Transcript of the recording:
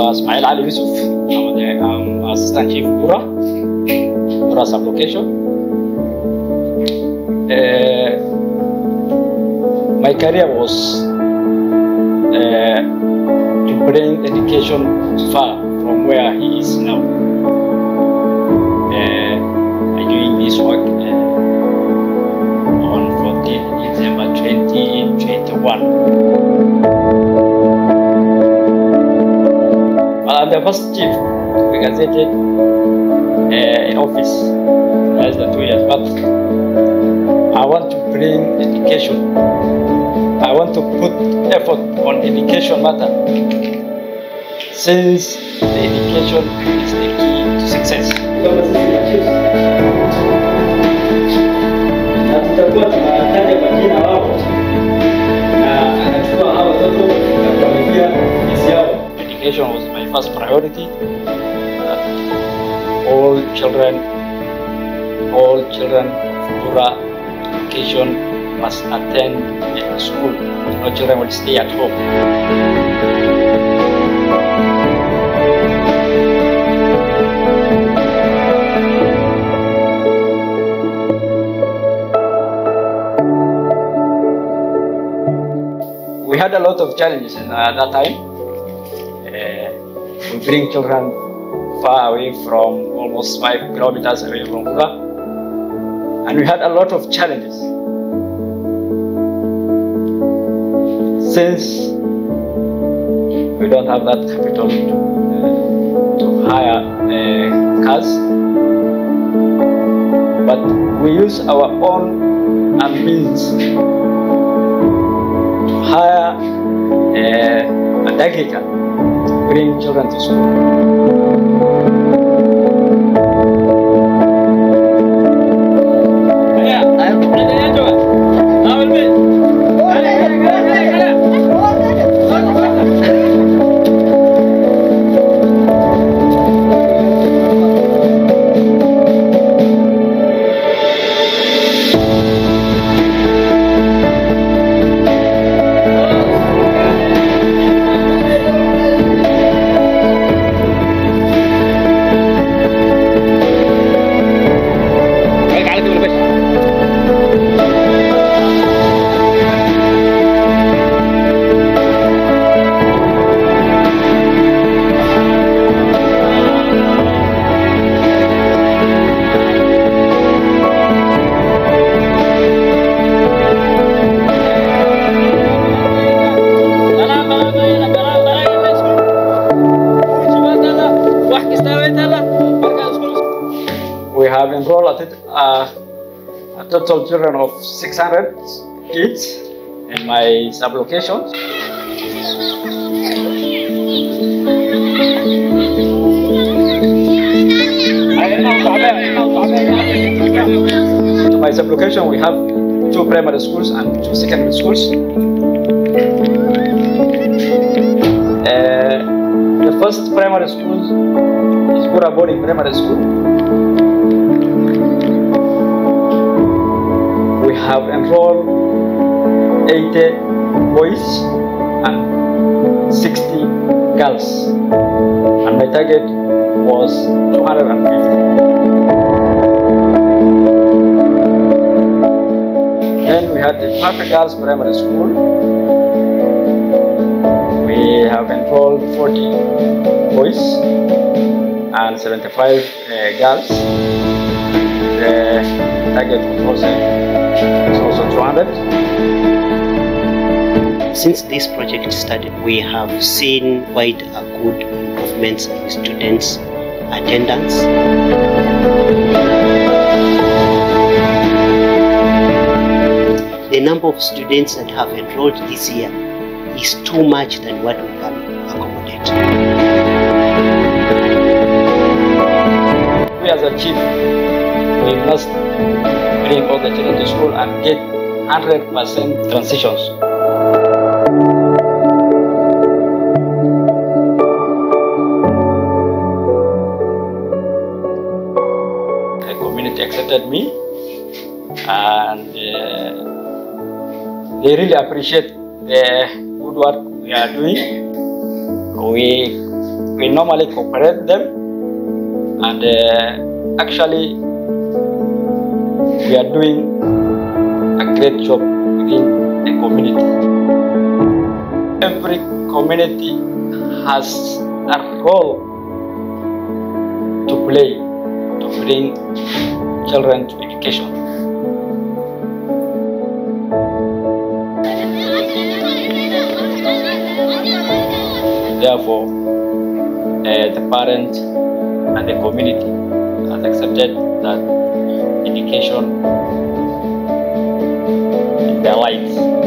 Ali Yusuf. I'm the um, Assistant Chief Bura, Bura Sublocation. Uh, my career was uh, to bring education far from where he is now. Uh, I'm doing this work uh, on 14 December 2021. The first chief we gazetted uh, in office less than two years, but I want to bring education. I want to put effort on education matter since the education is the key to success. Education was first priority. That all children, all children Bura education must attend school. No children will stay at home. We had a lot of challenges in, uh, that time. Bring children far away from almost five kilometers away from Bura, and we had a lot of challenges. Since we don't have that capital to, uh, to hire uh, cars, but we use our own means to hire uh, a daycare bring children to. A total children of 600 kids in my sublocations. In my sublocation, we have two primary schools and two secondary schools. Uh, the first primary school is Bura Boarding Primary School. Have enrolled 80 boys and 60 girls. And my target was 250 then we had the Perfect Girls Primary School. We have enrolled 40 boys and 75 uh, girls. The target was also it's 200. Since this project started, we have seen quite a good improvements in students' attendance. The number of students that have enrolled this year is too much than what we can accommodate. We as a chief, we must bring all the children to school and get 100% transitions. The community accepted me and uh, they really appreciate the good work we are doing. We we normally cooperate them and uh, actually we are doing great job within the community. Every community has a role to play to bring children to education. Therefore, uh, the parents and the community has accepted that education their success.